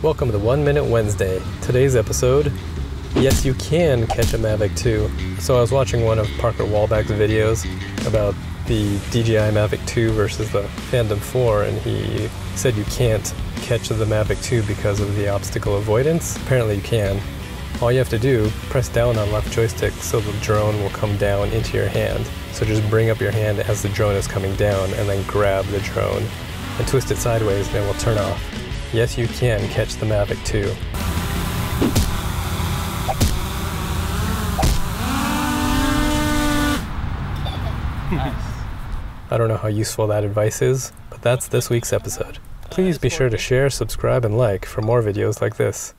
Welcome to One Minute Wednesday. Today's episode Yes, you can catch a Mavic 2. So I was watching one of Parker Walbeck's videos about the DJI Mavic 2 versus the Phantom 4, and he said you can't catch the Mavic 2 because of the obstacle avoidance. Apparently, you can. All you have to do, press down on left joystick so the drone will come down into your hand. So just bring up your hand as the drone is coming down and then grab the drone and twist it sideways and it will turn off. Yes, you can catch the Mavic 2. I don't know how useful that advice is, but that's this week's episode. Please be sure to share, subscribe, and like for more videos like this.